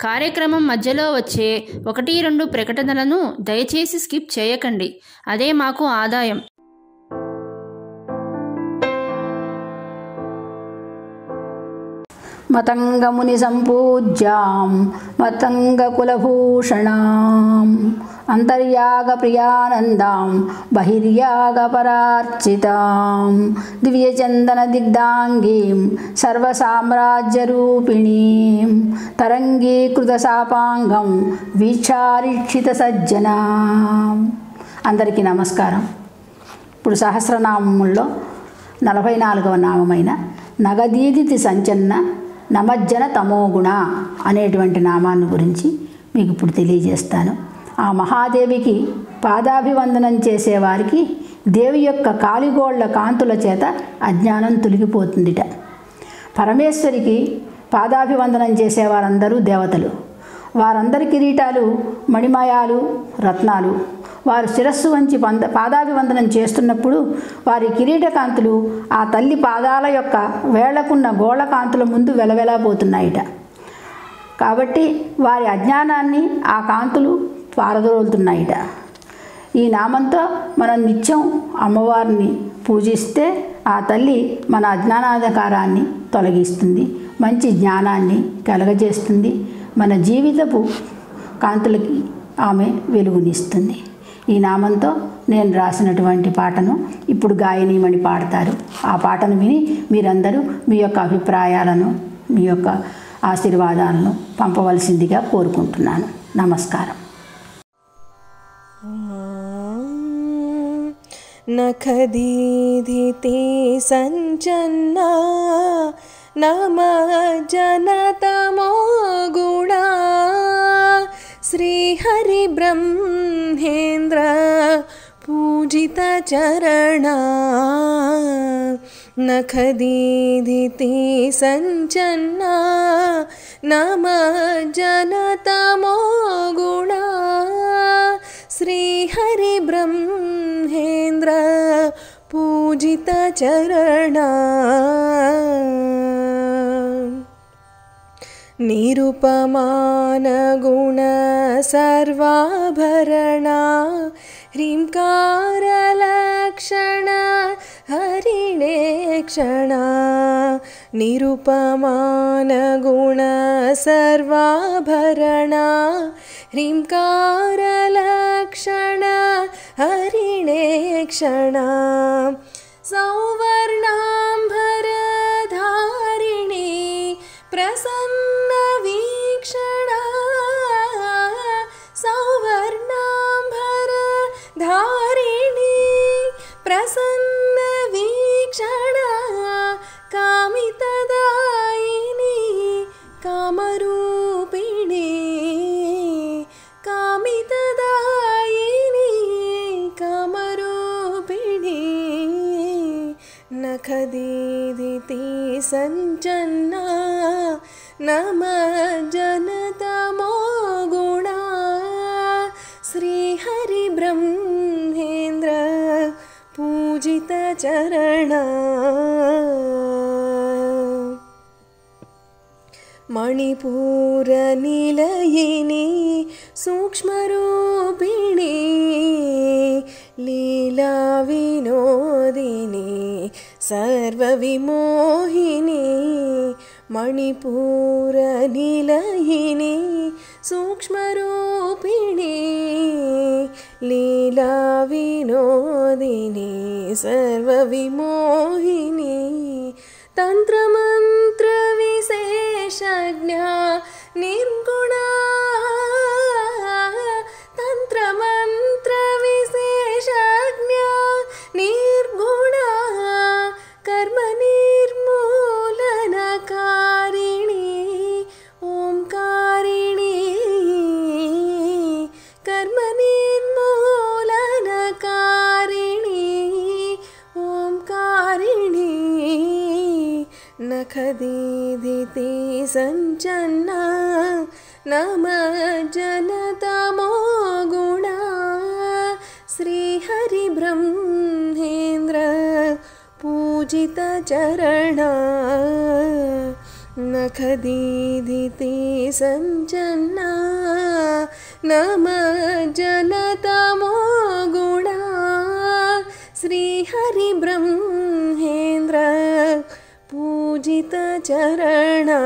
కార్యక్రమం మధ్యలో వచ్చే ఒకటి రెండు ప్రకటనలను దయచేసి స్కిప్ చేయకండి. అదే మాకు ఆదాయం. మతంగముని సంపూజ్యాం మతంగ కులభూషణాం. ప్రియానందాం బహిర్యాగ పరార్చితాం దివ్యచందన దిగ్ధాంగీం సర్వసామ్రాజ్యరూపిణీం. తరంగీకృత శాపాంగం వీక్షారీక్షిత సజ్జనా అందరికీ నమస్కారం. ఇప్పుడు సహస్రనామముల్లో నలభై నాలుగవ నామమైన నగదీదితి సంచన్న నమజ్జన తమోగుణ అనేటువంటి నామాన్ని గురించి మీకు ఇప్పుడు తెలియజేస్తాను. ఆ మహాదేవికి పాదాభివందనం చేసేవారికి దేవి యొక్క కాలిగోళ్ళ కాంతుల చేత అజ్ఞానం తొలగిపోతుందిట. పరమేశ్వరికి పాదాభివందనం చేసేవారందరూ దేవతలు. వారందరి కిరీటాలు మణిమయాలు రత్నాలు. వారు శిరస్సు వంచి పంద పాదాభివందనం చేస్తున్నప్పుడు వారి కిరీట కాంతులు ఆ తల్లి పాదాల యొక్క వేళ్ళకున్న గోళకాంతుల ముందు వెలవెలాపోతున్నాయిట కాబట్టి వారి అజ్ఞానాన్ని ఆ కాంతులు పారదోలుతున్నాయిట. ఈ నామంతో మనం నిత్యం అమ్మవారిని పూజిస్తే ఆ తల్లి మన అజ్ఞానాధకారాన్ని తొలగిస్తుంది మంచి జ్ఞానాన్ని కలగజేస్తుంది మన జీవితపు కాంతులకి ఆమె వెలుగునిస్తుంది. ఈ నామంతో నేను రాసినటువంటి పాటను ఇప్పుడు గాయనీయమని పాడతారు. ఆ పాటను విని మీరందరూ మీ యొక్క అభిప్రాయాలను మీ యొక్క ఆశీర్వాదాలను పంపవలసిందిగా కోరుకుంటున్నాను. నమస్కారం. नखदीधिते सञ्चन्ना नमः जनतमो गुणा श्रीहरिब्रह्मेन्द्र पूजितचरणा नखदीधिते सञ्चन्ना नमः जनतमो गुणा श्रीहरिब्रह्मेन्द्र निरुपमानगुण सर्वाभरणा। ह्रीङ्कारलक्षण हरिणे क्षणा। निरुपमानगुण सर्वाभरणा। ह्रीङ्कारलक्षण हरिणे क्षणा सौवर्णाम्भरधारिणी प्रसन्नवीक्षणा कामितदायिनी कामरूपिणी कामितदायिनी कामरूपिणी नखदीदिति सञ्चन्ना नमः जनतमो पूजितचरणा मणिपूरनिलयिनी सूक्ष्मरूपिणी लीलाविनोदिनी सर्वविमोहिनी मणिपूरनिलयिनी सूक्ष्मरूपिणी लीलाविनोदिनी सर्वविमोहिनी तन्त्रमन्त्रविशेषज्ञा निर्गुणा नखदीदिति सञ्चन्ना नमः जनतमो गुणा श्रीहरिब्रह्मेन्द्र पूजितचरणा नखदीदिति सञ्जन्ना नम जनतमो गुणा श्रीहरिब्रह्मेन्द्र पूजितचरणा